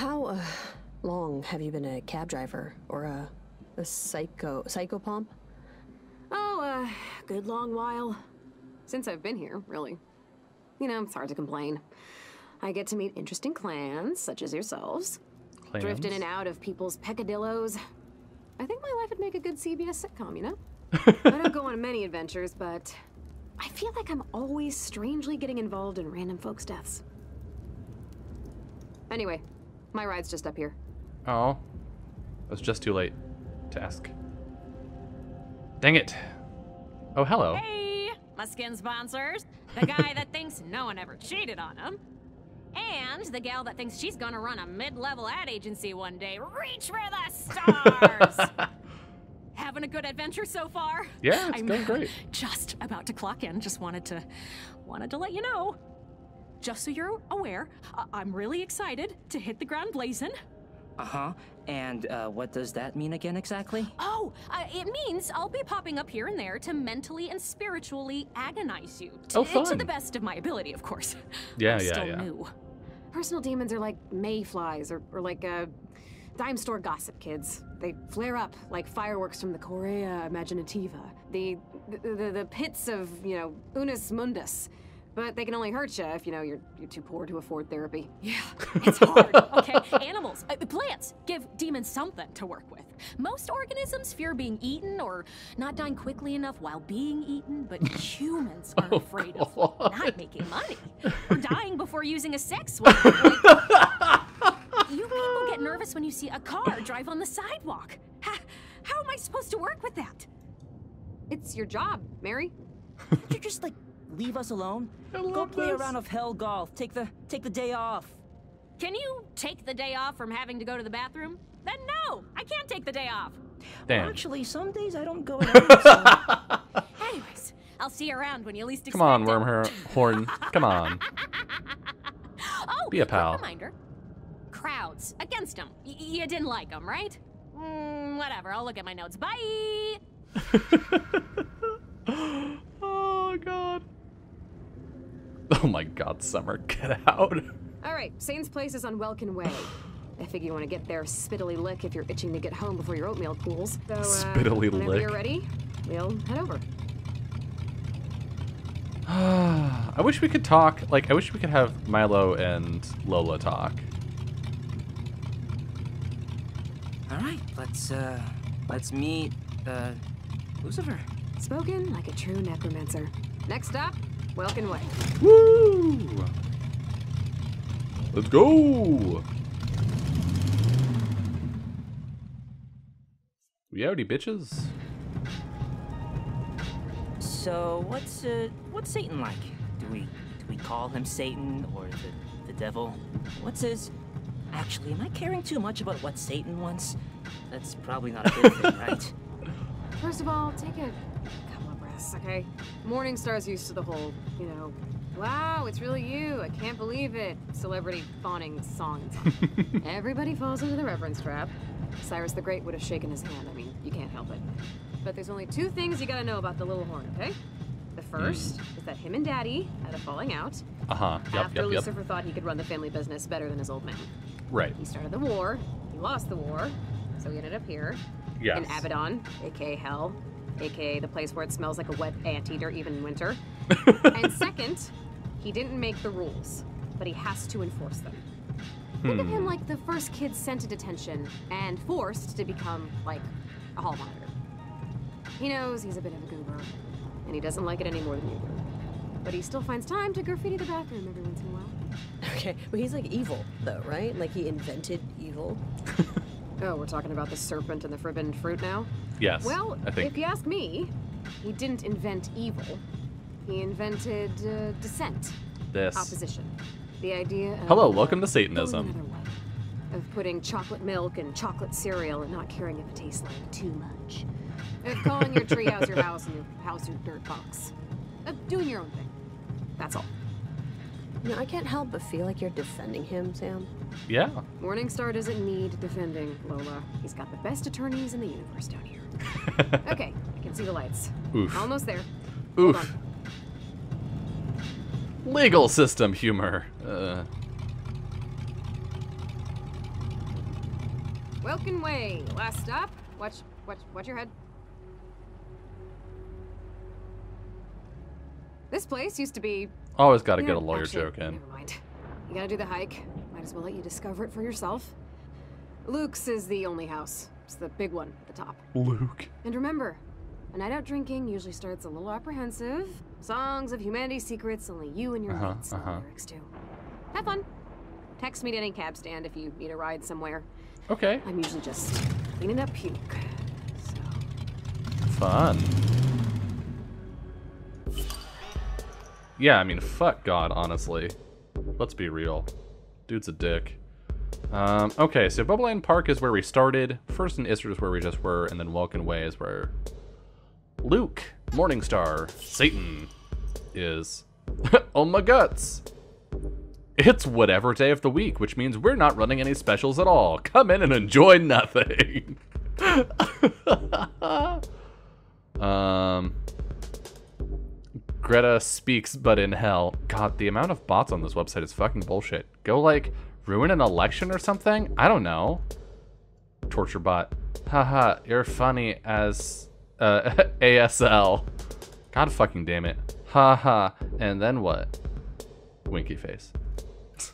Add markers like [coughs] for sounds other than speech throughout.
how uh, long have you been a cab driver or a, a psycho psychopomp? Oh, a uh, good long while. Since I've been here, really. You know, it's hard to complain. I get to meet interesting clans, such as yourselves. Clans? Drift in and out of people's peccadillos. I think my life would make a good CBS sitcom, you know? [laughs] I don't go on many adventures, but I feel like I'm always strangely getting involved in random folks' deaths. Anyway, my ride's just up here. Oh. it was just too late to ask. Dang it. Oh, hello. Hey, my skin sponsors. The guy that [laughs] thinks no one ever cheated on him. And the gal that thinks she's gonna run a mid-level ad agency one day. Reach for the stars! [laughs] Having a good adventure so far? Yeah, it's I'm going great. [laughs] Just about to clock in. Just wanted to, wanted to let you know. Just so you're aware, uh, I'm really excited to hit the ground blazing. Uh-huh. And uh, what does that mean again exactly? Oh, uh, it means I'll be popping up here and there to mentally and spiritually agonize you. T- Oh, To the best of my ability, of course. Yeah, I'm yeah, still yeah. new. Personal demons are like mayflies or, or like uh, dime store gossip kids. They flare up like fireworks from the Correa Imaginativa, the, the, the, the pits of, you know, Unus Mundus. But they can only hurt you if, you know, you're, you're too poor to afford therapy. Yeah, it's hard. okay, [laughs] animals, uh, plants give demons something to work with. Most organisms fear being eaten or not dying quickly enough while being eaten, but [laughs] humans are afraid of not making money or dying before using a sex swing. Like, you people get nervous when you see a car drive on the sidewalk. Ha, how am I supposed to work with that? It's your job, Mary. Could you just like leave us alone? Go love play a round of hell golf. Take the take the day off. Can you take the day off from having to go to the bathroom? Then no, I can't take the day off. Damn. Actually, some days I don't go at all. so- [laughs] Anyways, I'll see you around when you least expect Come on, it. Wormhorn. Come on. [laughs] Oh, Be a pal. reminder. Crowds against him. Y- you didn't like him, right? Mm, whatever. I'll look at my notes. Bye. [laughs] oh, God. [laughs] Oh, my God, Summer. [laughs] Get out. All right, Sane's place is on Welkin Way. I figure you want to get there spittily lick if you're itching to get home before your oatmeal cools. So, uh, Spittily whenever lick. you're ready, we'll head over. [sighs] I wish we could talk. Like, I wish we could have Milo and Lola talk. All right, let's uh, let's meet uh, Lucifer. Spoken like a true necromancer. Next stop, Welkin Way. Woo! Let's go! We howdy, bitches. So what's uh, what's Satan like? Do we do we call him Satan or the the devil? What's his? Actually, am I caring too much about what Satan wants? That's probably not a good thing, [laughs] right? First of all, take a couple of breaths, okay? Morningstar's used to the whole, you know, wow, it's really you, I can't believe it, celebrity fawning songs. [laughs] Everybody falls into the reverence trap. Cyrus the Great would have shaken his hand, I mean, you can't help it. But there's only two things you gotta know about the Little Horn, okay? The first is that him and Daddy had a falling out Uh huh. Yep, after yep, yep. Lucifer thought he could run the family business better than his old man. Right. He started the war, he lost the war, so he ended up here, Yes. in Abaddon, aka Hell, aka the place where it smells like a wet anteater even in winter. [laughs] and second, he didn't make the rules, but he has to enforce them. Think of him hmm. like the first kid sent to detention and forced to become like a hall monitor. He knows he's a bit of a goober, and he doesn't like it any more than you do. But he still finds time to graffiti the bathroom every once in a while. Okay, but he's like evil, though, right? Like he invented evil. [laughs] Oh, we're talking about the serpent and the forbidden fruit now? Yes. Well, I think. if you ask me, he didn't invent evil. He invented uh, dissent, this. opposition. The idea of Hello, welcome to Satanism. way. Of putting chocolate milk and chocolate cereal and not caring if it tastes like too much. Of calling your [laughs] treehouse your house and your house your dirt box. Of doing your own thing. That's all. You know, I can't help but feel like you're defending him, Sam. Yeah. Morningstar doesn't need defending, Lola. He's got the best attorneys in the universe down here. [laughs] okay, I can see the lights. Oof. Almost there. Hold Oof. on. Legal system humor. Uh, Welkin Way, last stop. Watch, watch, watch your head. This place used to be. Always got to get a lawyer actually, joke in. Never mind. You gotta do the hike. Might as well let you discover it for yourself. Luke's is the only house. It's the big one at the top. Luke. And remember, a night out drinking usually starts a little apprehensive. Songs of humanity's secrets only you and your Uh-huh, mates know uh-huh. lyrics to. Have fun. Text me at any cab stand if you need a ride somewhere. Okay. I'm usually just cleaning up puke. So, Fun. Yeah, I mean, fuck God, honestly. Let's be real. Dude's a dick. Um, okay, so Bubble Lane Park is where we started. First and Isser is where we just were, and then Welkin Way is where Luke, Morningstar, Satan is. [laughs] oh my guts! It's whatever day of the week, which means we're not running any specials at all. Come in and enjoy nothing. [laughs] um, Greta speaks, but in hell. God, the amount of bots on this website is fucking bullshit. Go like ruin an election or something. I don't know. Torture bot. Haha, you're funny as uh, [laughs] ASL. God fucking damn it. Haha. And then what? Winky face. [laughs]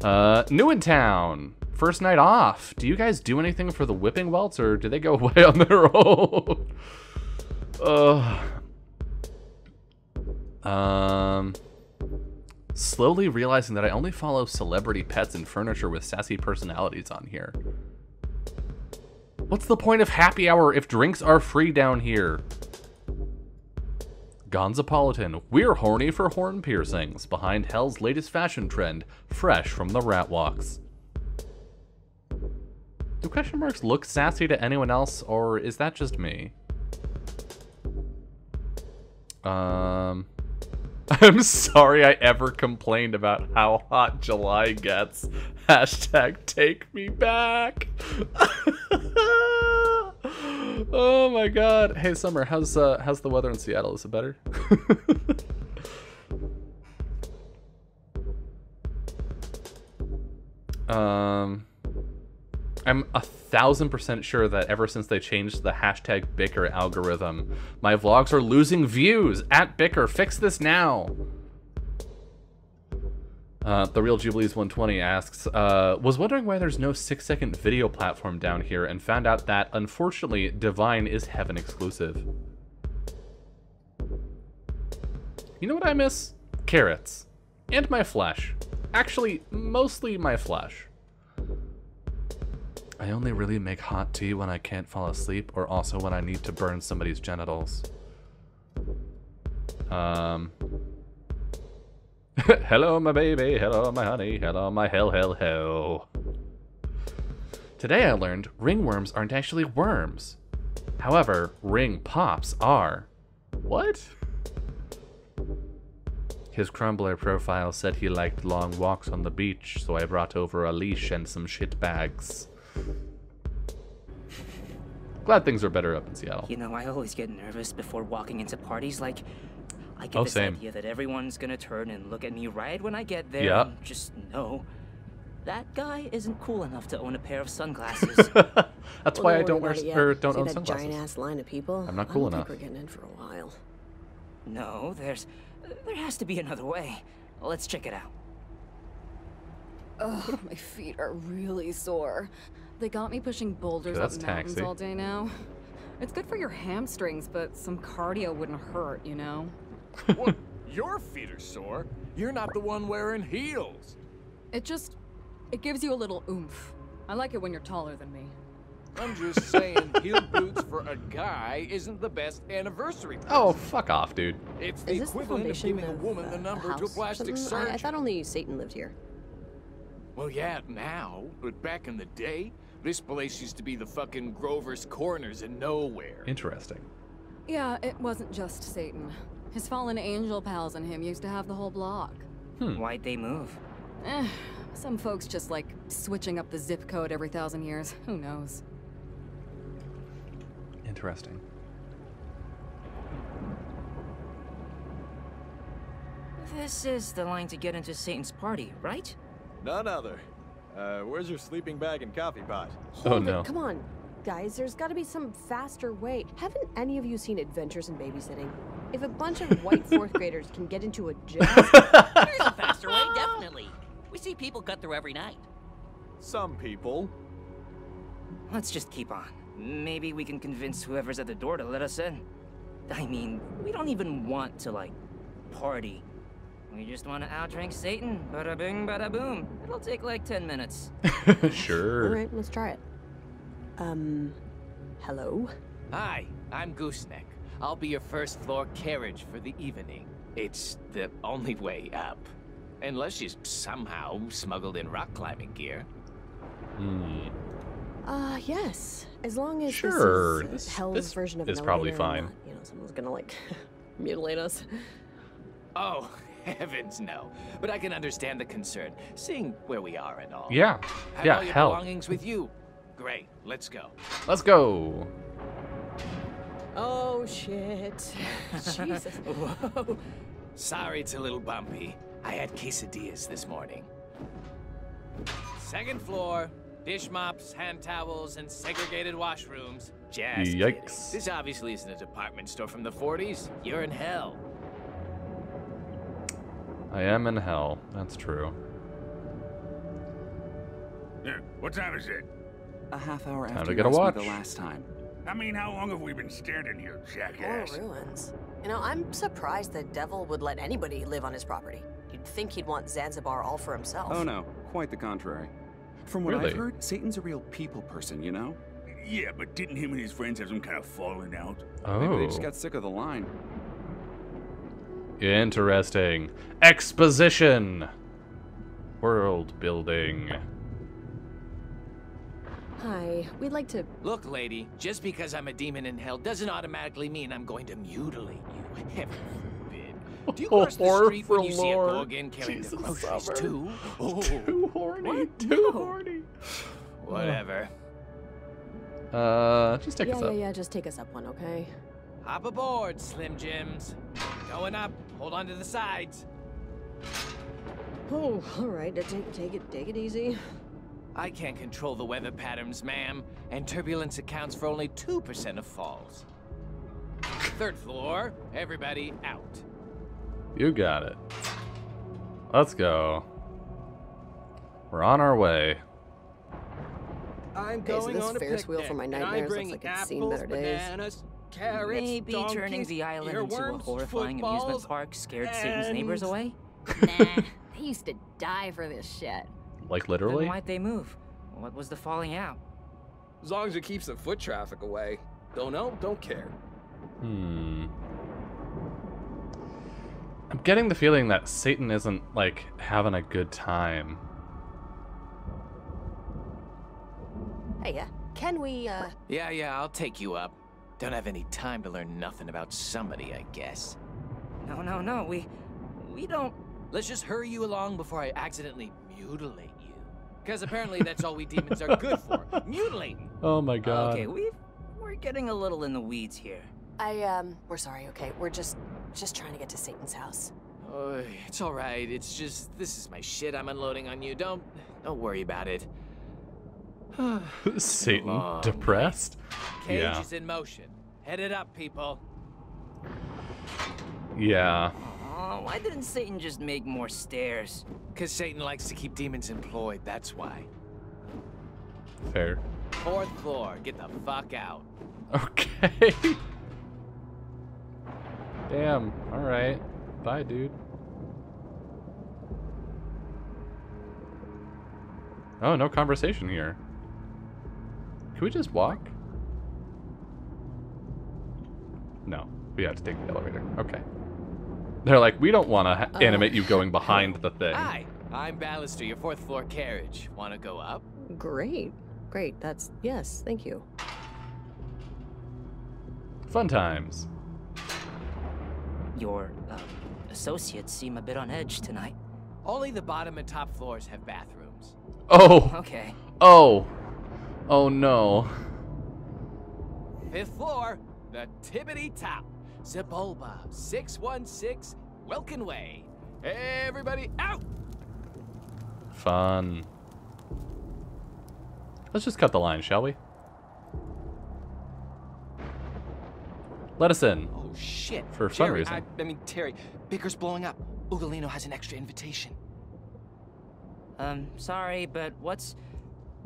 Uh, New in town. First night off. Do you guys do anything for the whipping welts, or do they go [laughs] away on their own? Ugh. Um. Slowly realizing that I only follow celebrity pets and furniture with sassy personalities on here. What's the point of happy hour if drinks are free down here? Gonzapolitan, we're horny for horn piercings, behind Hell's latest fashion trend, fresh from the rat walks. Do question marks look sassy to anyone else, or is that just me? Um, [laughs] I'm sorry I ever complained about how hot July gets. Hashtag take me back. [laughs] oh my god. Hey Summer, how's uh how's the weather in Seattle? Is it better? [laughs] um I'm a thousand percent sure that ever since they changed the hashtag Bicker algorithm, my vlogs are losing views. At Bicker, fix this now. Uh, the real Jubilees 120 asks, uh, was wondering why there's no six second video platform down here and found out that unfortunately Divine is heaven exclusive. You know what I miss? Carrots. And my flesh. Actually, mostly my flesh. I only really make hot tea when I can't fall asleep or also when I need to burn somebody's genitals. Um. [laughs] hello, my baby. Hello, my honey. Hello, my hell, hell, hell. Today I learned ringworms aren't actually worms. However, ring pops are. What? His crumbler profile said he liked long walks on the beach, so I brought over a leash and some shit bags. Glad things are better up in Seattle. You know, I always get nervous before walking into parties. Like, I get Oh, this same. idea that everyone's gonna turn and look at me right when I get there. Yeah. and just know that guy isn't cool enough to own a pair of sunglasses. [laughs] That's Well, why I don't wear or don't See own that sunglasses. giant ass line of people. I'm not I cool don't enough. Think we're getting in for a while. no, there's, there has to be another way. Let's check it out. Ugh, my feet are really sore. They got me pushing boulders Okay, up that's mountains taxi. all day now. It's good for your hamstrings, but some cardio wouldn't hurt, you know? [laughs] What? Your feet are sore. You're not the one wearing heels. It just, it gives you a little oomph. I like it when you're taller than me. I'm just saying, [laughs] heel boots for a guy isn't the best anniversary present. Oh, fuck off, dude. It's the Is this the equivalent of foundation giving a woman uh, the number to a plastic something? surgeon. I, I thought only Satan lived here. Well, yeah, now, but back in the day, this place used to be the fucking Grover's Corners in nowhere. Interesting. Yeah, it wasn't just Satan. His fallen angel pals and him used to have the whole block. Hmm. Why'd they move? Eh, some folks just like switching up the zip code every thousand years. Who knows? Interesting. This is the line to get into Satan's party, right? None other. Uh, where's your sleeping bag and coffee pot? Oh Hold it, no. Come on, guys. There's got to be some faster way. Haven't any of you seen Adventures in Babysitting? If a bunch of white [laughs] fourth graders can get into a [laughs] jazz, There's a faster way, definitely. We see people cut through every night. Some people. Let's just keep on. Maybe we can convince whoever's at the door to let us in. I mean, we don't even want to, like, party. We just want to outdrink Satan. Bada bing, bada boom. It'll take like 10 minutes. [laughs] sure. right, let's try it. Um, hello. Hi, I'm Gooseneck. I'll be your first floor carriage for the evening. It's the only way up. Unless you somehow smuggled in rock climbing gear. Hmm. Uh, yes. As long as Sure, this is this- Hell's this version of is probably fine. not, you know, someone's gonna like [laughs] mutilate us. Oh, heavens no. But I can understand the concern, seeing where we are and all. Yeah. Have Yeah, all your hell. belongings with you? Great, let's go. Let's go. Oh shit. [laughs] Jesus. [laughs] Whoa. Sorry it's a little bumpy. I had quesadillas this morning. Second floor, dish mops, hand towels, and segregated washrooms. Just kidding. Yikes. This obviously isn't a department store from the 40s. You're in hell. I am in hell. That's true. Yeah, what time is it? A half hour Time after to you get a watch. the last time. I mean, how long have we been standing here, More jackass? ruins. You know, I'm surprised the devil would let anybody live on his property. You'd think he'd want Zanzibar all for himself. Oh no, quite the contrary. From what Really? I've heard, Satan's a real people person, you know? Yeah, but didn't him and his friends have some kind of falling out? Oh. Maybe they just got sick of the line. Interesting. Exposition. World building. Hi. We'd like to. Look, lady, just because I'm a demon in hell doesn't automatically mean I'm going to mutilate you. [laughs] Heaven forbid. Do you cross the street when you see a forlorn. Gorgon carrying the Jesus, groceries Summer. too? Oh, Too horny. What? Too No. horny. whatever. Uh, just take yeah, us yeah, up. yeah. Just take us up one, okay? Hop aboard, Slim Jims. Going up. Hold on to the sides. Oh, all right. Take, take it, take it easy. I can't control the weather patterns, ma'am, and turbulence accounts for only 2% of falls. Third floor, everybody out. You got it. Let's go. We're on our way. I'm Okay, so going this on a Ferris wheel picnic, for my and I nightmares looks bring like it's apples, seen better days. bananas, carrots, Maybe turning the island into a horrifying amusement park scared Satan's neighbors away? nah, they used to die for this shit. Like Then literally? why'd they move? What was the falling out? As long as it keeps the foot traffic away. Don't know, don't care. Hmm. I'm getting the feeling that Satan isn't like having a good time. Hey, yeah. Can we, uh, Yeah, yeah, I'll take you up. Don't have any time to learn nothing about somebody, I guess. No, no, no. We, we don't. Let's just hurry you along before I accidentally mutilate you. Because apparently that's all we demons are good for. [laughs] Mutilating. Oh my god. Okay, we've we're getting a little in the weeds here. I, um, we're sorry, okay? We're just, just trying to get to Satan's house. Oh, it's all right. It's just this is my shit I'm unloading on you. Don't don't worry about it. [sighs] Satan Long depressed? Cage Yeah. is in motion. Head it up, people. Yeah. Oh, why didn't Satan just make more stairs? Because Satan likes to keep demons employed, that's why. Fair. Fourth floor, get the fuck out. Okay. [laughs] Damn. Alright. Bye, dude. Oh, no conversation here. Can we just walk? No. We have to take the elevator. Okay. They're like, we don't want to ha- Uh, animate you going behind the thing. Hi, I'm Ballister, your fourth floor carriage. Wanna go up? Great. Great. That's yes. Thank you. Fun times. Your uh, associates seem a bit on edge tonight. Only the bottom and top floors have bathrooms. Oh. Okay. Oh. Oh no. Fifth floor, the Tibbity Top. Sebulba, 616, Welkin Way. Everybody out! Fun. Let's just cut the line, shall we? Let us in. Oh shit. For some Jerry, reason. I, I mean, Terry, Baker's blowing up. Ugolino has an extra invitation. Um, sorry, but what's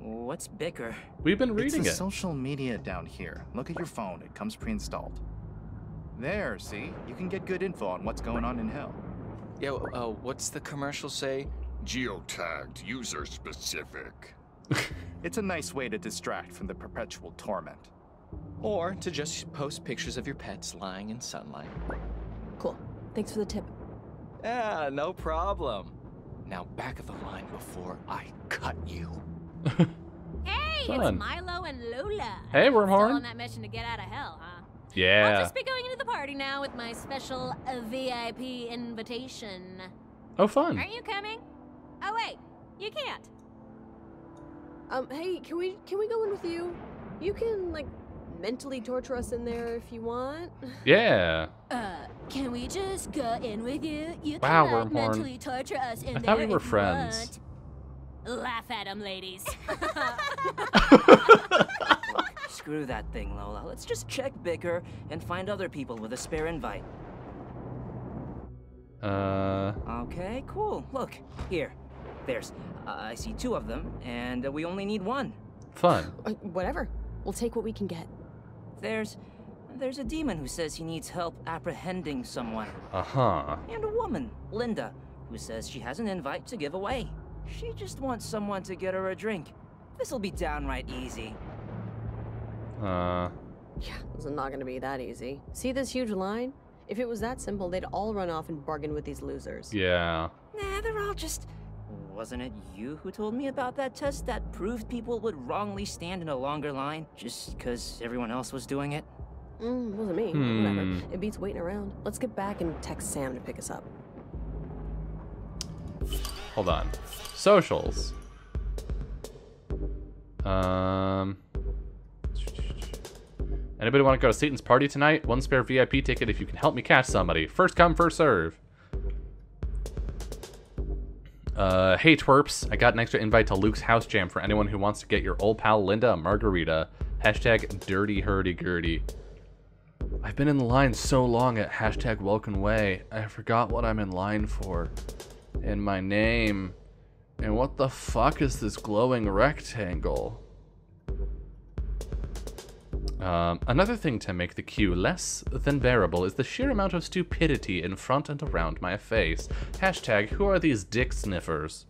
what's bicker? We've been It's reading the it. social media down here. Look at your phone. It comes pre-installed. There, see? You can get good info on what's going on in hell. Yeah, uh, what's the commercial say? Geotagged, user specific. [laughs] It's a nice way to distract from the perpetual torment. Or to just post pictures of your pets lying in sunlight. Cool. Thanks for the tip. Yeah, no problem. Now back of the line before I cut you. [laughs] Hey, Fun. it's Milo and Lola. Hey, Wormhorn. Still Wormhorn. on that mission to get out of hell, huh? Yeah. I'll just be going into the party now with my special uh, VIP invitation. Oh, fun. Aren't you coming? Oh wait, you can't. Um, hey, can we can we go in with you? You can like mentally torture us in there if you want. [laughs] Yeah. Uh, can we just go in with you? You Wow, can like, Wormhorn. mentally torture us in I there thought we were if you friends. Want. Laugh at them, ladies. [laughs] [laughs] Screw that thing, Lola. Let's just check bicker and find other people with a spare invite. Uh. Okay, cool. Look, here. There's. Uh, I see two of them, and uh, we only need one. Fun. Uh, whatever. We'll take what we can get. There's. There's a demon who says he needs help apprehending someone. Uh huh. And a woman, Linda, who says she has an invite to give away. She just wants someone to get her a drink. This'll be downright easy. Uh. Yeah, it's not gonna be that easy. See this huge line? If it was that simple, they'd all run off and bargain with these losers. Yeah. Nah, they're all just. Wasn't it you who told me about that test that proved people would wrongly stand in a longer line just because everyone else was doing it? Mm, wasn't me. Hmm. Whatever. It beats waiting around. Let's get back and text Sam to pick us up. Hold on. Socials. Um. Anybody want to go to Satan's party tonight? One spare VIP ticket if you can help me catch somebody. First come, first serve. Uh, hey twerps, I got an extra invite to Luke's house jam for anyone who wants to get your old pal Linda a margarita. Hashtag dirty hurdy gurdy. I've been in the line so long at hashtag Welcome Way, I forgot what I'm in line for. And my name. And what the fuck is this glowing rectangle? Um, another thing to make the queue less than bearable is the sheer amount of stupidity in front and around my face. Hashtag, who are these dick sniffers?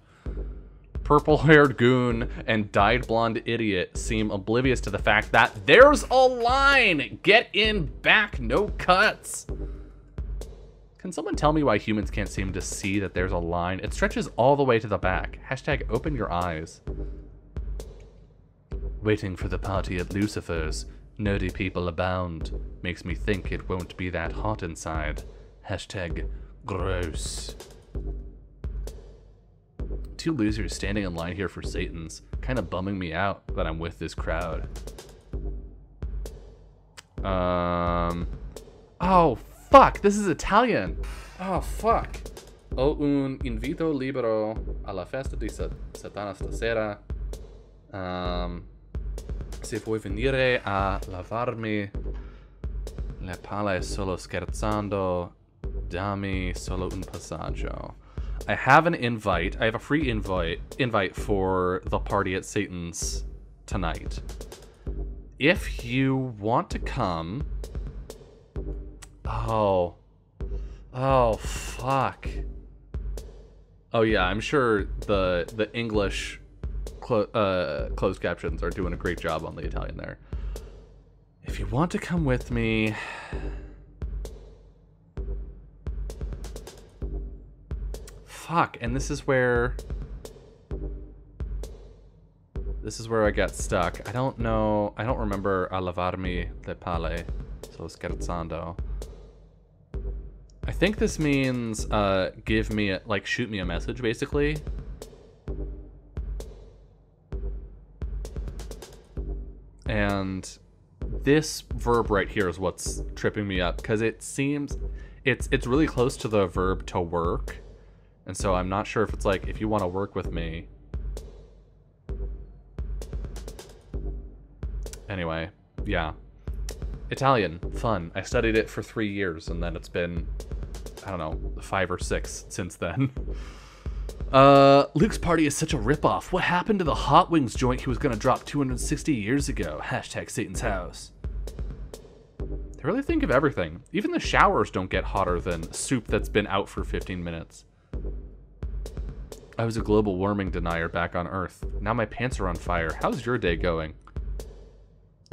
Purple haired goon and dyed blonde idiot seem oblivious to the fact that there's a line! Get in back, no cuts! Can someone tell me why humans can't seem to see that there's a line? It stretches all the way to the back. Hashtag open your eyes. Waiting for the party at Lucifer's. Nerdy people abound. Makes me think it won't be that hot inside. Hashtag gross. Two losers standing in line here for Satan's. Kind of bumming me out that I'm with this crowd. Um. Oh, fuck! This is Italian! Oh, fuck. Ho un invito libero alla festa di Sa- Satana stasera. Um, se vuoi venire a lavarmi le palle solo scherzando, dammi solo un passaggio. I have an invite. I have a free invite invite for the party at Satan's tonight. If you want to come, oh, oh fuck. Oh yeah, I'm sure the the English clo- uh, closed captions are doing a great job on the Italian there. If you want to come with me, fuck, and this is where this is where I got stuck. I don't know. I don't remember a lavarmi le palle, so scherzando. I think this means uh, give me a, like shoot me a message basically. And this verb right here is what's tripping me up because it seems it's it's really close to the verb to work. And so I'm not sure if it's like if you want to work with me. Anyway, yeah. Italian, fun. I studied it for three years, and then it's been, I don't know, five or six since then. [laughs] Uh, Luke's party is such a ripoff. What happened to the hot wings joint he was gonna drop 260 years ago? Hashtag Satan's house. They really think of everything. Even the showers don't get hotter than soup that's been out for 15 minutes. I was a global warming denier back on Earth. Now my pants are on fire. How's your day going?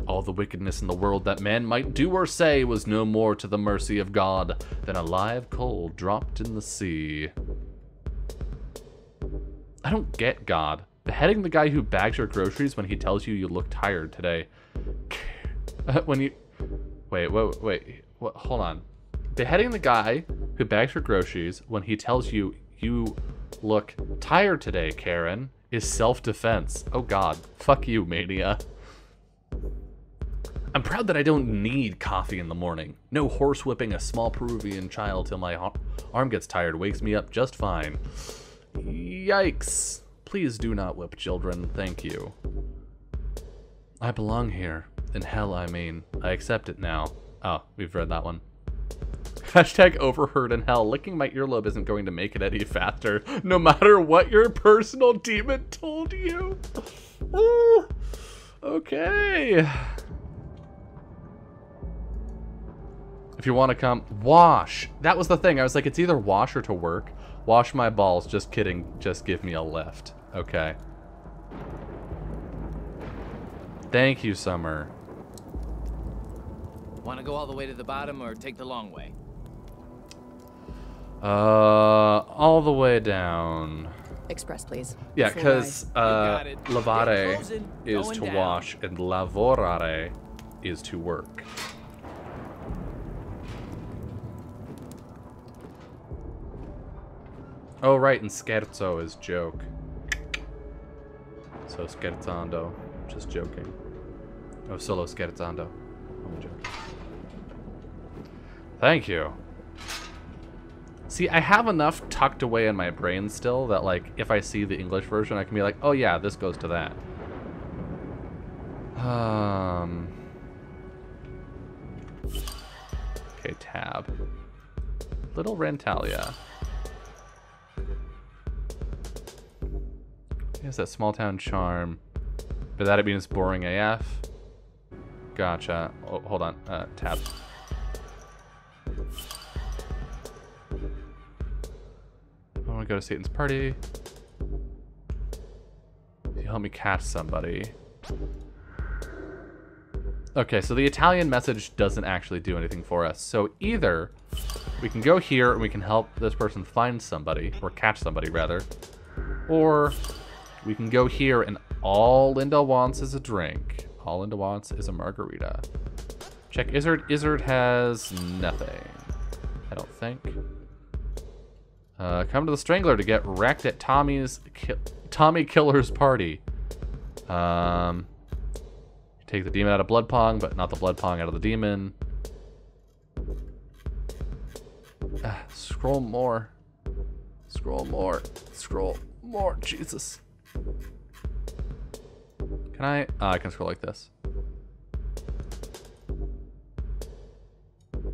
All the wickedness in the world that man might do or say was no more to the mercy of God than a live coal dropped in the sea. I don't get God. Beheading the guy who bags your groceries when he tells you you look tired today. [laughs] when you... Wait, wait, wait. What? Hold on. Beheading the guy who bags your groceries when he tells you you look tired today, Karen, is self-defense. Oh god. Fuck you, Mania. [laughs] I'm proud that I don't need coffee in the morning. No horsewhipping a small Peruvian child till my arm gets tired wakes me up just fine. Yikes. Please do not whip children, thank you. I belong here. In hell, I mean. I accept it now. Oh, we've read that one. [laughs] Hashtag overheard in hell. Licking my earlobe isn't going to make it any faster, no matter what your personal demon told you. okay. If you want to come, wash. That was the thing. I was like, it's either wash or to work. Wash my balls. Just kidding. Just give me a lift. Okay. Thank you, Summer. Want to go all the way to the bottom or take the long way? Uh, all the way down. Express, please. Yeah, because uh, lavare is to down. wash and lavorare is to work. Oh, right, and scherzo is joke. So scherzando. Just joking. Oh, solo scherzando. I'm joking. Thank you. See, I have enough tucked away in my brain still that, like, if I see the English version, I can be like, oh yeah, this goes to that. Um... Okay, tab. Little Rantalia. He that small town charm. But that it means boring AF. Gotcha. Oh, hold on. Uh, tab. I want to go to Satan's party. You help me catch somebody. Okay, so the Italian message doesn't actually do anything for us. So either we can go here and we can help this person find somebody, or catch somebody rather, or we can go here and all Linda wants is a drink. All Linda wants is a margarita. Check Izzard. Izzard has nothing. I don't think. Uh, come to the Strangler to get wrecked at Tommy's ki Tommy Killer's party. Um, take the demon out of Blood Pong, but not the Blood Pong out of the demon. Ah, scroll more. Scroll more. Scroll more. Jesus. Can I? Uh, I can scroll like this.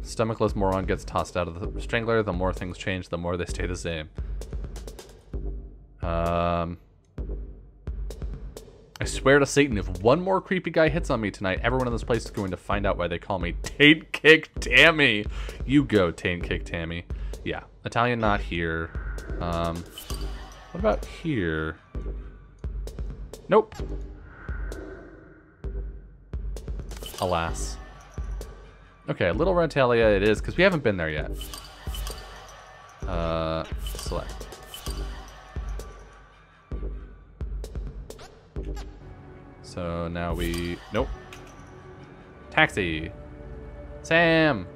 Stomachless moron gets tossed out of the strangler. The more things change, the more they stay the same. Um, I swear to Satan, if one more creepy guy hits on me tonight, everyone in this place is going to find out why they call me Taint Kick Tammy. You go, Taint Kick Tammy. Yeah, Italian not here. Um, what about here? Nope. Alas. Okay, a Little Rantalia it is, because we haven't been there yet. Uh, select. So now we... Nope. Taxi. Sam!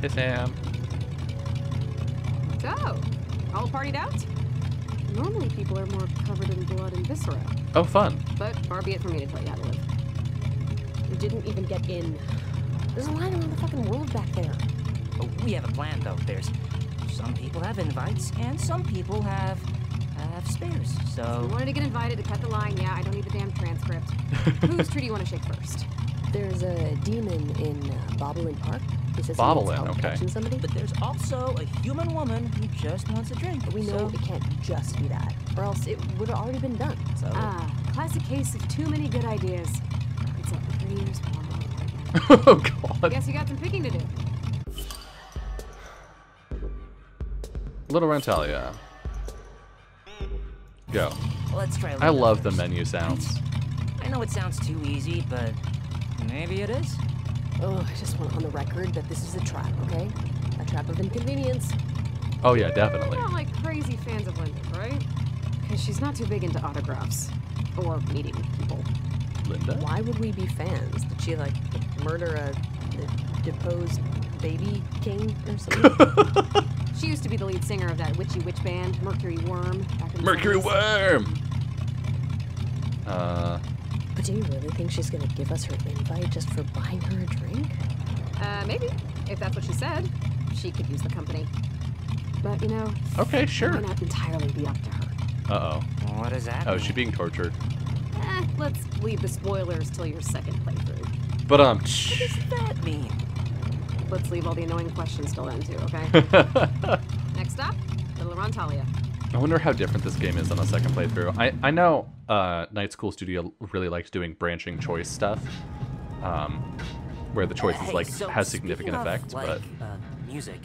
Hey, Sam. So, all partied out? Normally people are more covered in blood and viscera. Oh, fun. But far be it for me to tell you how to live. We didn't even get in. There's a line around the fucking world back there. Oh, we have a plan, though. There's some people have invites, and some people have have spares, so. You wanted to get invited to cut the line, yeah, I don't need the damn transcript. [laughs] Whose tree do you want to shake first? There's a demon in uh, Bobolin Park. He says he Bobolin, needs help okay. catching somebody. But there's also a human woman who just wants a drink. But we know so- it can't just be that, or else it would have already been done. So Ah, classic case of too many good ideas. It's a player's [laughs] oh God. I guess you got some picking to do. Little Rantalia. Go. Let's try. I little love the menu sounds. I know it sounds too easy, but maybe it is. Oh, I just want on the record that this is a trap, okay? A trap of inconvenience. Oh yeah, definitely. We're not like crazy fans of Linda, right? Because she's not too big into autographs or meeting people. Linda? Why would we be fans? Did she like murder a, a deposed baby king or something? [laughs] She used to be the lead singer of that witchy witch band, Mercury Worm. Back in the Mercury 70s. Worm! Uh, but do you really think she's gonna give us her invite just for buying her a drink? Uh, maybe. If that's what she said, she could use the company. But, you know, okay, it sure. might not entirely be up to her. Uh-oh. What is that? Oh, is she being tortured? Eh, let's leave the spoilers till your second playthrough. But, um... What does that mean? Let's leave all the annoying questions till then, too, okay? [laughs] Next up, Little Rontalia. I wonder how different this game is on a second playthrough. I, I know uh, Night School Studio really likes doing branching choice stuff, um, where the choice is Hey, like so has significant speaking of, effects, like, but uh, music.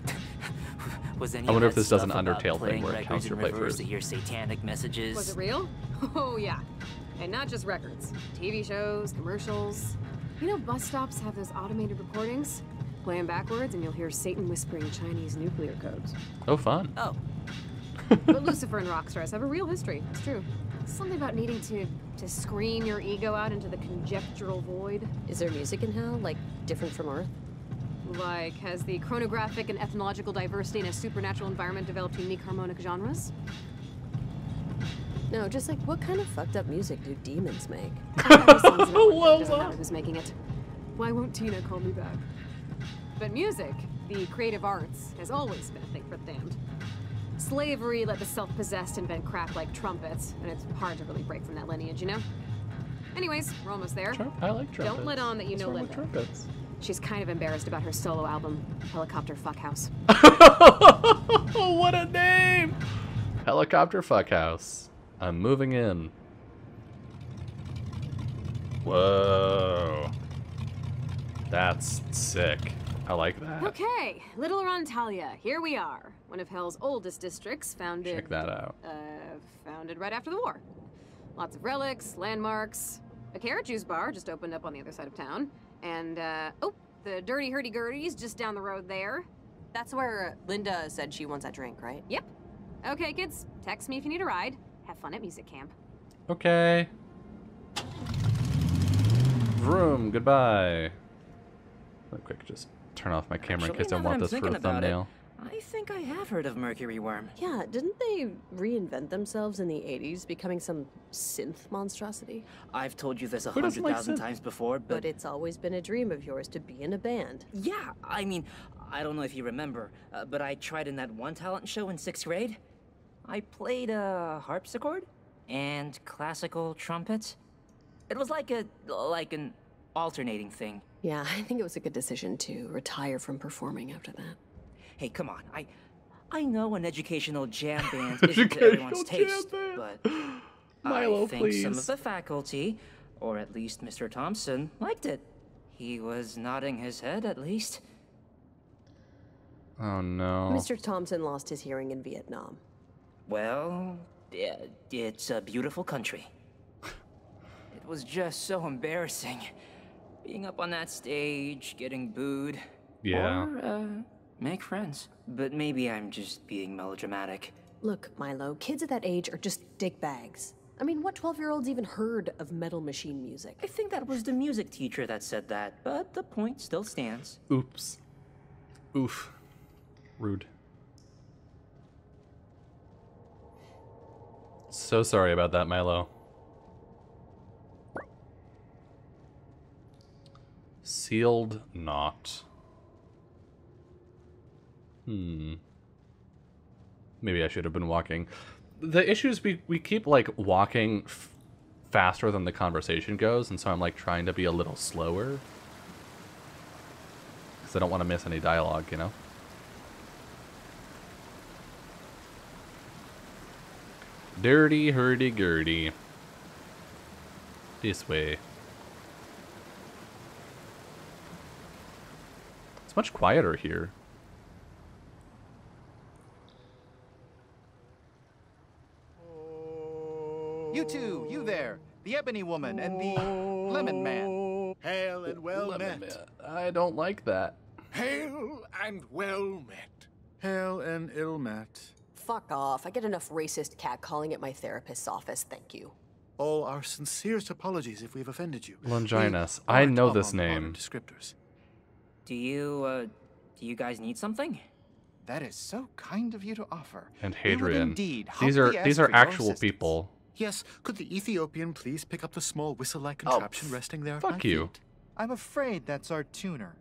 [laughs] Was any I wonder if this does stuff an about Undertale thing where it counts your playthroughs. to hear satanic messages? Was it real? [laughs] Oh, yeah. And not just records. TV shows, commercials. You know, bus stops have those automated recordings? Play 'em backwards and you'll hear Satan whispering Chinese nuclear codes. oh, fun. Oh, But Lucifer and Rockstars have a real history. It's true. Something about needing to to scream your ego out into the conjectural void. Is there music in hell, like different from Earth? Like, has the chronographic and ethnological diversity in a supernatural environment developed unique harmonic genres? No, just like what kind of fucked up music do demons make? Every song's an element, doesn't matter who's making it. Why won't Tina call me back? But music, the creative arts, has always been a thing for the damned. Slavery let the self-possessed invent crap like trumpets, and it's hard to really break from that lineage, you know? Anyways, we're almost there. I like trumpets. Don't let on that you What's know Linda. trumpets? She's kind of embarrassed about her solo album, Helicopter Fuckhouse. [laughs] what a name! Helicopter Fuckhouse. I'm moving in. Whoa. That's sick. I like that. Okay, Little Rontalia, here we are. One of Hell's oldest districts, founded. Check that out. Uh, founded right after the war. Lots of relics, landmarks. A carrot juice bar just opened up on the other side of town. And, uh, oh, the Dirty Hurdy Gurdy's just down the road there. That's where Linda said she wants that drink, right? Yep. Okay, kids, text me if you need a ride. Have fun at music camp. Okay. Vroom, goodbye. Real quick, just turn off my camera in case I now that want I'm this for a about it, thumbnail. I think I have heard of Mercury Worm. Yeah, didn't they reinvent themselves in the 80s, becoming some synth monstrosity? I've told you this a Who doesn't hundred like thousand synth? times before, but, But it's always been a dream of yours to be in a band. yeah, I mean, I don't know if you remember, uh, but I tried in that one talent show in sixth grade. I played a harpsichord and classical trumpet. It was like a like an alternating thing. Yeah, [laughs] I think it was a good decision to retire from performing after that. Hey, come on, I I know an educational jam [laughs] band isn't to everyone's Educational taste, jam but [laughs] Milo, I think some of the faculty, or at least Mr. Thompson, liked it. He was nodding his head, at least. Oh no. Mr. Thompson lost his hearing in Vietnam. Well, yeah, it's a beautiful country. [laughs] It was just so embarrassing. Being up on that stage, getting booed. Yeah. Or, uh, make friends. But maybe I'm just being melodramatic. Look, Milo, kids at that age are just dickbags. I mean, what 12 year olds even heard of metal machine music? I think that was the music teacher that said that, but the point still stands. Oops. Oof. Rude. So sorry about that, Milo. Sealed knot. Hmm. Maybe I should have been walking. the issue is we we keep like walking faster than the conversation goes, and so I'm like trying to be a little slower because I don't want to miss any dialogue, you know. Dirty hurdy gurdy. This way. It's much quieter here. You two, you there, the Ebony Woman and the Lemon Man. Hail and well met. Man. I don't like that. Hail and well met. Hail and ill met. Fuck off. I get enough racist cat calling at my therapist's office, thank you. All our sincerest apologies if we've offended you. Longinus. We I know this name. Descriptors. Do you, uh, do you guys need something? That is so kind of you to offer. And Hadrian. indeed These are humbly these are actual people. Yes, could the Ethiopian please pick up the small whistle-like Oh, contraption resting there at fuck you. feet? I'm afraid that's our tuner.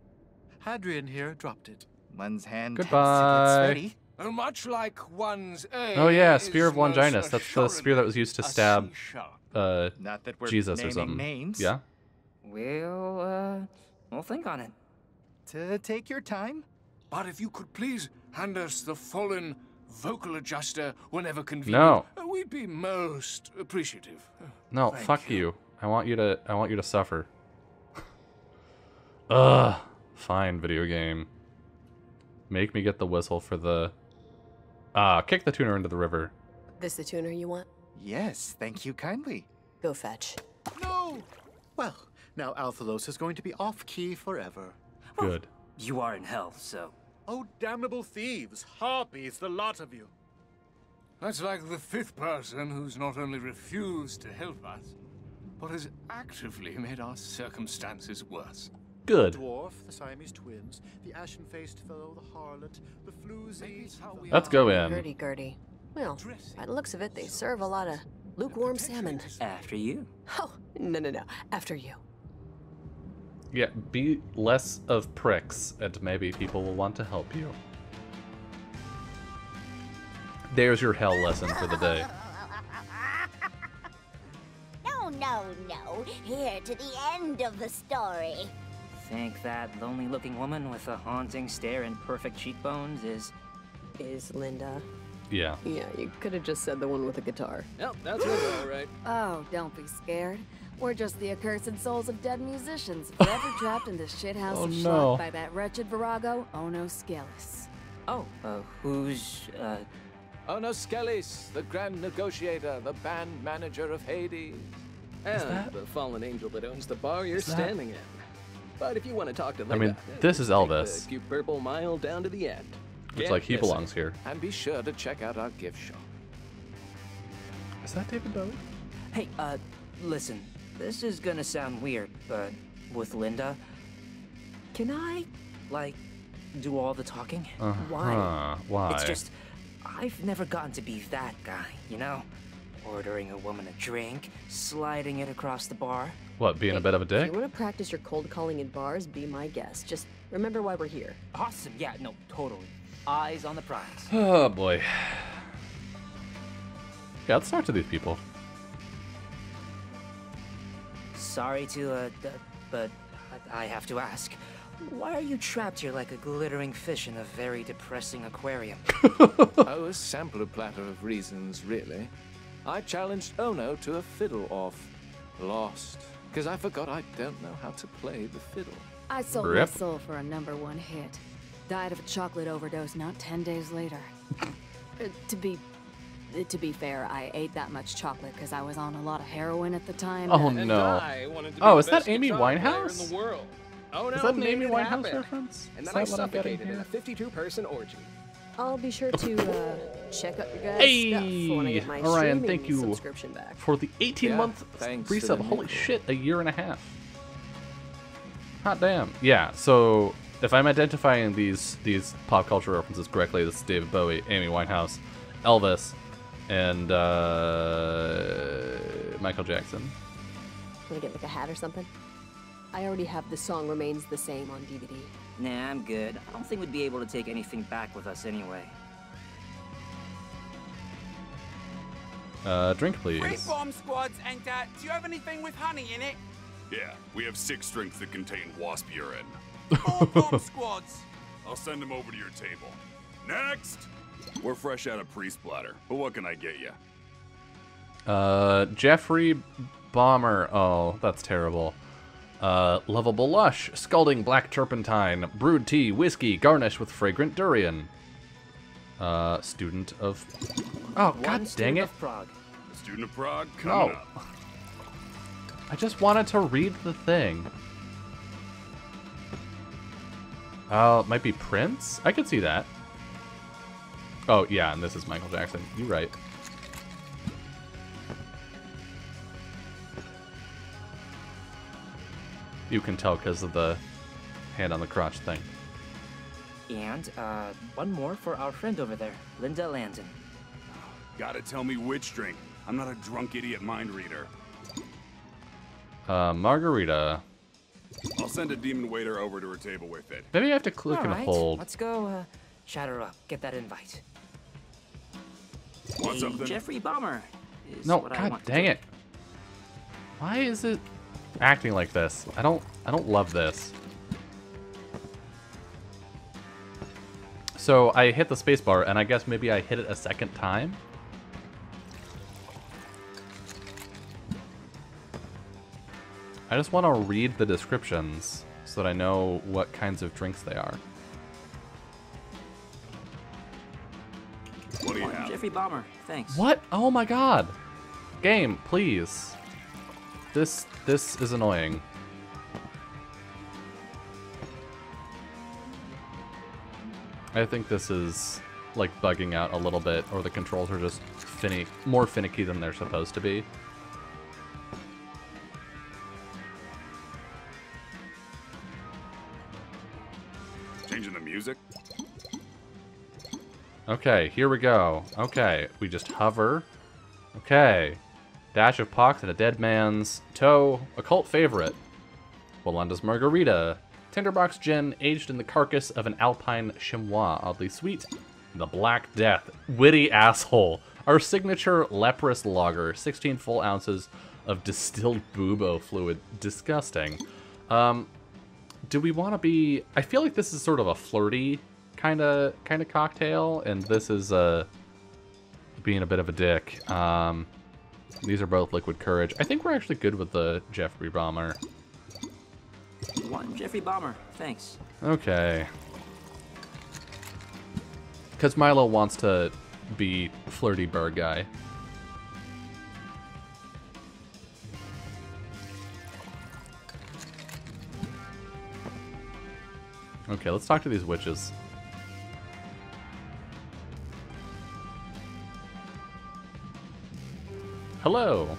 Hadrian here dropped it. One's hand Goodbye. ready. Uh, Much like one's aim Oh yeah, spear of most Longinus. That's the spear that was used to stab uh Not that we're Jesus or something. names. Yeah. We'll, uh, we'll think on it. To take your time. But if you could please hand us the fallen vocal adjuster whenever convenient, No. We'd be most appreciative. No, Thank fuck you. I want you to I want you to suffer. [laughs] Ugh. Fine, video game. Make me get the whistle for the Ah, kick the tuner into the river. This the tuner you want? Yes, thank you kindly. Go fetch. No! Well, now Alphalos is going to be off-key forever. Good. You are in hell, so. Oh, damnable thieves! Harpies, the lot of you! That's like the fifth person who's not only refused to help us, but has actively made our circumstances worse. Good. The Dwarf, the Siamese twins, the ashen-faced fellow, the harlot, the floozy... Let's go in. Gertie Gertie. Well, by the looks of it, they serve a lot of lukewarm salmon. After you. Oh, no, no, no. After you. Yeah, be less of pricks, and maybe people will want to help you. There's your hell lesson for the day. [laughs] No, no, no. Here to the end of the story. Think that lonely looking woman with a haunting stare and perfect cheekbones is. Is Linda. Yeah. Yeah, you could have just said the one with the guitar. Yep, that's Linda, all right. Oh, don't be scared. We're just the accursed souls of dead musicians, forever [laughs] trapped in this shithouse Oh, of no. schlock by that wretched virago, Ono Skelis. Oh, uh, who's, uh. Ono Skelis, the Grand Negotiator, the band manager of Hades. And that- the fallen angel that owns the bar you're that- standing in. But if you want to talk to I mean, this is take Elvis. The purple mile down to the end. Looks like he belongs here. And be sure to check out our gift shop. Is that David Bowie? Hey, uh, listen. This is gonna sound weird, but with Linda, can I, like, do all the talking? Uh huh. Why? It's just, I've never gotten to be that guy, you know? Ordering a woman a drink, sliding it across the bar. What, being a bit of a If dick? you want to practice your cold calling in bars, be my guest. Just remember why we're here. Awesome, yeah, no, totally. Eyes on the prize. [sighs] Oh boy. Yeah, let's talk to these people. Sorry to, uh, but I I have to ask. Why are you trapped here like a glittering fish in a very depressing aquarium? oh, [laughs] a sampler platter of reasons, really. I challenged Ono to a fiddle off. Lost. Because I forgot I don't know how to play the fiddle. I sold Rip. my soul for a number one hit. Died of a chocolate overdose not ten days later. Uh, to be uh, to be fair, I ate that much chocolate because I was on a lot of heroin at the time. Oh And no. I to be Oh, is that best Amy guitar player Winehouse? In the world. Oh no, Is that an Amy Winehouse happen. reference? And Is then I that what I'm getting suffocated in a 52-person orgy. I'll be sure to uh, check out your guys' Hey, stuff when I get my Orion, streaming thank you subscription back. for the 18 Yeah, month thanks to resub. Holy nickel. shit, a year and a half. Hot damn. Yeah, so if I'm identifying these these pop culture references correctly, this is David Bowie, Amy Winehouse, Elvis, and uh, Michael Jackson. Want to get like a hat or something? I already have the song remains the same on DVD. Nah, I'm good. I don't think we'd be able to take anything back with us anyway. Uh, drink, please. Great bomb squads, and uh, do you have anything with honey in it? Yeah, we have six drinks that contain wasp urine. More [laughs] bomb squads. I'll send them over to your table. Next! We're fresh out of priest bladder, but what can I get you? Uh, Jeffrey Bomber. Oh, that's terrible. Uh, lovable lush, scalding black turpentine, brewed tea, whiskey, garnished with fragrant durian. Uh, student of. Oh, One god dang student it! of Prague. The student of Prague coming No. up. I just wanted to read the thing. Oh, it might be Prince? I could see that. Oh, yeah, and this is Michael Jackson. You're right. You can tell because of the hand on the crotch thing. And uh, one more for our friend over there, Linda Landon. Gotta tell me which drink. I'm not a drunk idiot mind reader. Uh, margarita. I'll send a demon waiter over to her table with it. Maybe I have to click All and right, hold. Let's go uh, chat her up. Get that invite. Want Hey, something? Jeffrey Bomber. Is No, what I god want dang do. it. Why is it acting like this? I don't I don't love this. So I hit the spacebar and I guess maybe I hit it a second time. I just want to read the descriptions so that I know what kinds of drinks they are. What do you One have? Jeffrey Bomber. Thanks. What? Oh my god. Game, please. This this is annoying. I think this is like bugging out a little bit or the controls are just finny more finicky than they're supposed to be. Changing the music? Okay, here we go. Okay, we just hover. Okay. Dash of pox and a dead man's toe. Occult favorite. Walanda's Margarita. Tinderbox gin aged in the carcass of an alpine chamois. Oddly sweet. The Black Death. Witty asshole. Our signature leprous lager. 16 full ounces of distilled bubo fluid. Disgusting. Um, do we want to be i feel like this is sort of a flirty kind of kind of cocktail and this is uh being a bit of a dick um these are both liquid courage. I think we're actually good with the jeffrey bomber. One Jeffrey Bomber. Thanks. okay. Because milo wants to be flirty bird guy. Okay let's talk to these witches Hello.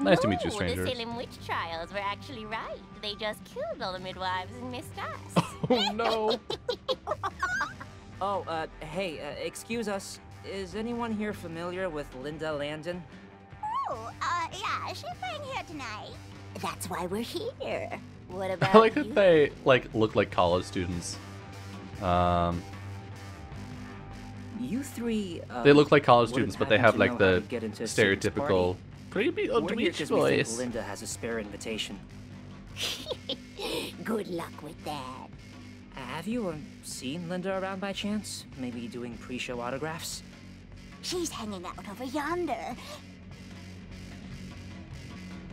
Nice to meet you, Ooh, strangers. The Salem witch trials were actually right. They just killed all the midwives and missed us. [laughs] Oh no. [laughs] Oh, uh, hey, uh, excuse us. Is anyone here familiar with Linda Landon? oh, uh, yeah, she's playing here tonight. That's why we're here. What about [laughs] I like you? that they like look like college students. Um, You three. Uh, they look like college students, but they have like the get into stereotypical creepy old We're here Dweech 'cause we voice. Linda has a spare invitation. [laughs] Good luck with that. Have you um, seen Linda around by chance? Maybe doing pre-show autographs? She's hanging out over yonder,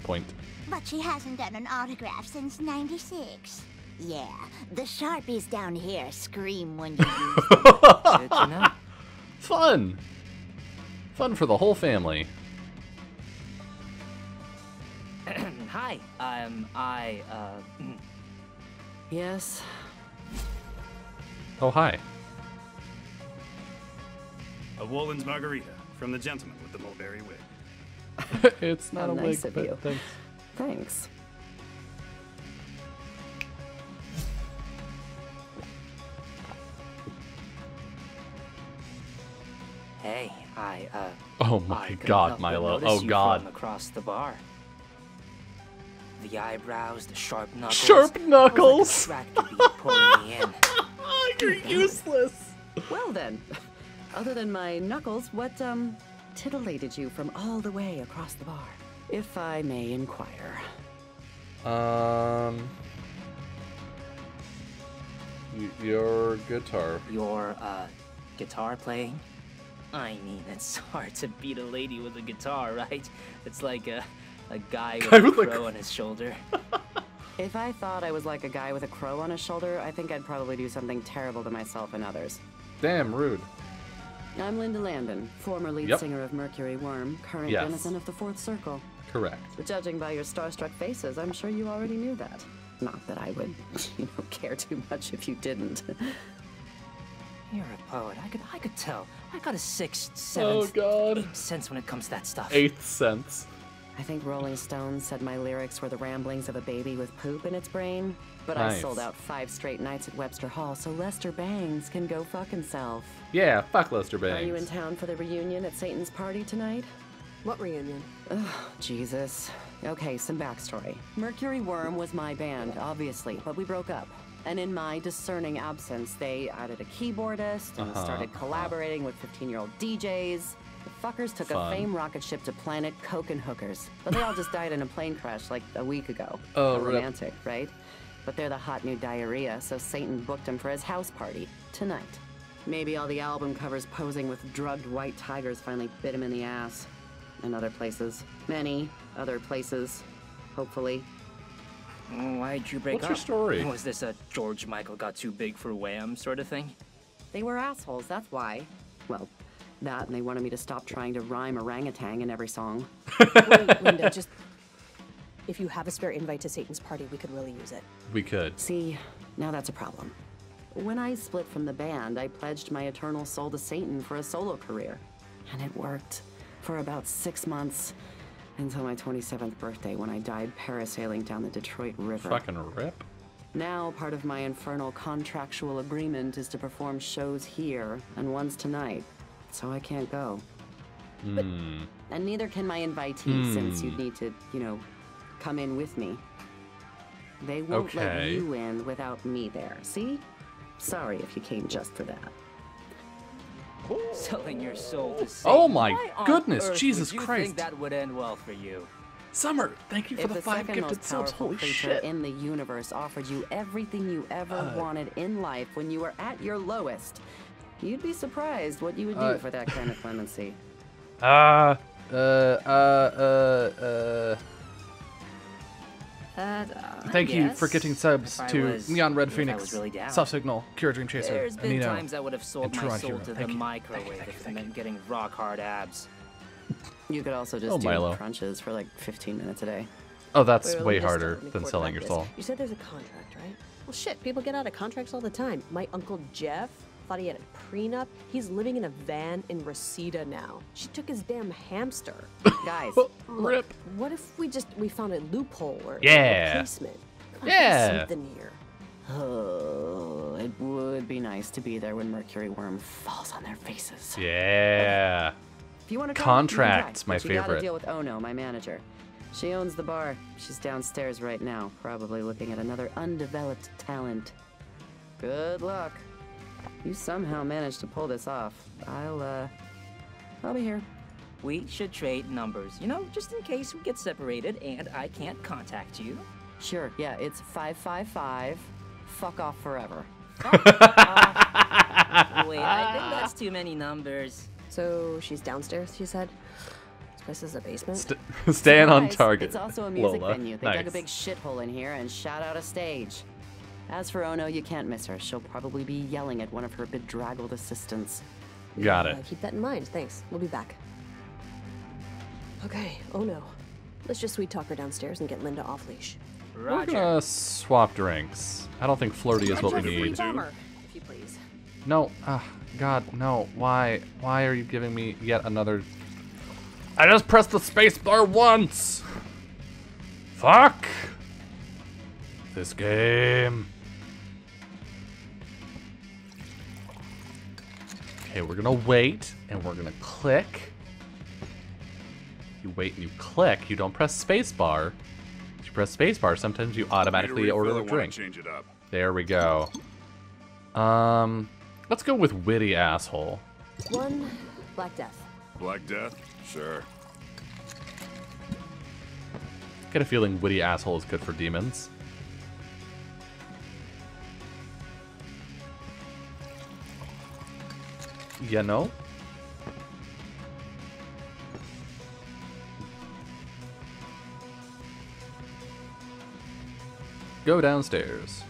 Point. but she hasn't done an autograph since 96. Yeah, the Sharpies down here scream when you [laughs] use them. Good to know. Fun. Fun for the whole family. [clears throat] Hi, um, I, uh, [clears throat] Yes. Oh hi. A Wolin's margarita from the gentleman with the mulberry wig. [laughs] it's not How a nice wig, of you. but thanks. Thanks. Hey, I, uh. Oh my couldn't God, Milo. Oh God. Across the bar. The eyebrows, the sharp knuckles. Sharp knuckles. Like a track to be pulling me in. [laughs] You're useless. Well then, other than my knuckles, what um, titillated you from all the way across the bar? If I may inquire. Um, your guitar. Your, uh, guitar playing? I mean, it's [laughs] hard to beat a lady with a guitar, right? It's like a, a guy with Guy a with a crow on his shoulder. [laughs] If I thought I was like a guy with a crow on his shoulder, I think I'd probably do something terrible to myself and others. Damn rude. I'm Linda Landon, former lead Yep. singer of Mercury Worm, current Yes. denizen of the Fourth Circle. Correct. But judging by your starstruck faces, I'm sure you already knew that. Not that I would, [laughs] you know, care too much if you didn't. You're a poet. I could, I could tell. I got a sixth, oh, seventh, Oh, God. eighth sense when it comes to that stuff. Eighth sense. I think Rolling Stone said my lyrics were the ramblings of a baby with poop in its brain. But I sold out five straight nights at Webster Hall, so Lester Bangs can go fuck himself. Yeah, fuck Lester Bangs. Are you in town for the reunion at Satan's party tonight? What reunion? Ugh, Jesus. Okay, some backstory. Mercury Worm was my band, obviously, but we broke up. And in my discerning absence, they added a keyboardist and Uh-huh, started uh-huh. collaborating with 15 year old DJs. The fuckers took Fun. a fame rocket ship to planet Coke and Hookers. But they all just died in a plane crash like a week ago. Oh, How rip. romantic, right? But they're the hot new diarrhea, so Satan booked him for his house party tonight. Maybe all the album covers posing with drugged white tigers finally bit him in the ass. And other places. Many other places. Hopefully. Why'd you break What's up? your story? Was this a George Michael got too big for Wham sort of thing? They were assholes, that's why. Well, that and they wanted me to stop trying to rhyme orangutan in every song. [laughs] Wait, Linda, [laughs] just. If you have a spare invite to Satan's party, we could really use it. We could. See, now that's a problem. When I split from the band, I pledged my eternal soul to Satan for a solo career. And it worked for about six months until my 27th birthday when I died parasailing down the Detroit River. Fucking rip. Now, part of my infernal contractual agreement is to perform shows here and ones tonight, so I can't go. Hmm. And neither can my invitees, since Hmm. you'd need to, you know, come in with me. They won't let you in without me there. See? Sorry if you came just for that. Selling your soul to Satan. Oh my Why goodness, Jesus you Christ. Think that would end well for you. Summer, thank you for if the the five second gifted most subs. Holy shit. in the universe offered you everything you ever Uh. wanted in life when you were at your lowest, you'd be surprised what you would do Uh. for that kind of clemency. [laughs] Ah, uh, uh, uh, uh. Uh, Thank you for getting subs to was- Neon Red Phoenix, really. Soft Signal, Cure Dream Chaser, There's been Nino, times I would have sold and my Tron soul Hero. to the Thank you. microwave if it meant getting rock hard abs. You could also just Oh, do Milo. crunches for like 15 minutes a day. Oh, that's Wait, wait, let way me just- harder let me than quarterback selling your this. soul. You said there's a contract, right? Well, shit, people get out of contracts all the time. My uncle Jeff thought he had a prenup. He's living in a van in Reseda now. She took his damn hamster. [coughs] Guys, look, what if we just we found a loophole or Yeah. a replacement? Come Yeah. something here. Oh, it would be nice to be there when Mercury Worm falls on their faces. Yeah. If you want to Contracts, my but You gotta deal with Ono, my manager. She owns the bar. She's downstairs right now, probably looking at another undeveloped talent. Good luck. You somehow managed to pull this off. I'll, uh, I'll be here. We should trade numbers, you know, just in case we get separated and I can't contact you. Sure, yeah, it's 555. Fuck off forever. [laughs] Wait, I think that's too many numbers. So she's downstairs, she said? This is a basement? St- [laughs] staying on Surprise, target. It's also a music Lola. venue. They nice. dug a big shithole in here and shot out a stage. As for Ono, you can't miss her. She'll probably be yelling at one of her bedraggled assistants. Got Uh, it. keep that in mind. Thanks. We'll be back. Okay. Oh no. Let's just sweet talk her downstairs and get Linda off leash. We're gonna swap drinks. I don't think flirty is what we need. Bomber, if you please. No, ah, God, no. Why? Why are you giving me yet another? I just pressed the space bar once. Fuck. This game. Okay, we're gonna wait and we're gonna click. You wait and you click. You don't press spacebar. If you press spacebar, sometimes you automatically order a drink. change it up? There we go. Um, let's go with witty asshole. One, Black Death. Black Death? Sure. Get a feeling witty asshole is good for demons. You know? Go downstairs.